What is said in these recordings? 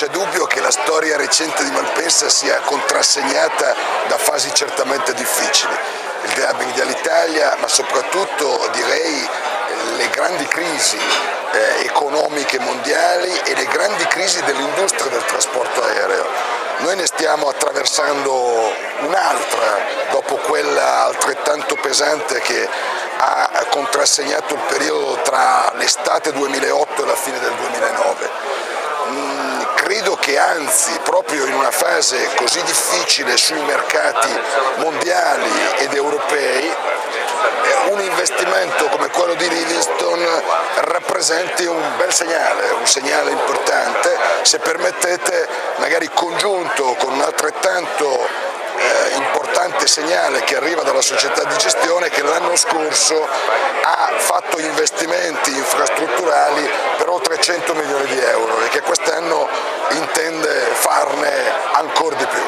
c'è dubbio che la storia recente di Malpensa sia contrassegnata da fasi certamente difficili. Il grabbing dell'Italia, ma soprattutto direi le grandi crisi eh, economiche mondiali e le grandi crisi dell'industria del trasporto aereo. Noi ne stiamo attraversando un'altra dopo quella altrettanto pesante che ha contrassegnato il periodo tra l'estate 2008 e la fine del 2009. Che anzi proprio in una fase così difficile sui mercati mondiali ed europei un investimento come quello di Livingston rappresenti un bel segnale, un segnale importante, se permettete magari congiunto con un altrettanto eh, importante segnale che arriva dalla società di gestione che l'anno scorso ha fatto investimenti infrastrutturali per oltre 100 milioni di euro e che quest'anno intende farne ancora di più.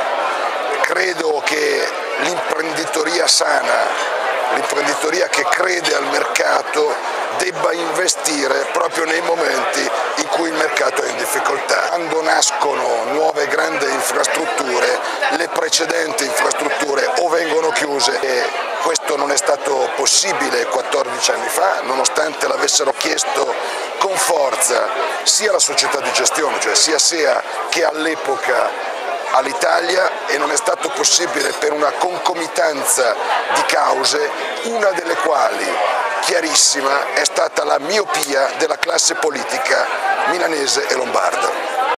Credo che l'imprenditoria sana l'imprenditoria che crede al mercato debba investire proprio nei momenti in cui il mercato è in difficoltà. Quando nascono nuove grandi infrastrutture, le precedenti infrastrutture o vengono chiuse e questo non è stato possibile 14 anni fa, nonostante l'avessero chiesto con forza sia la società di gestione, cioè sia SEA che all'epoca all'Italia e non è stato possibile per una concomitanza di cause, una delle quali chiarissima è stata la miopia della classe politica milanese e lombarda.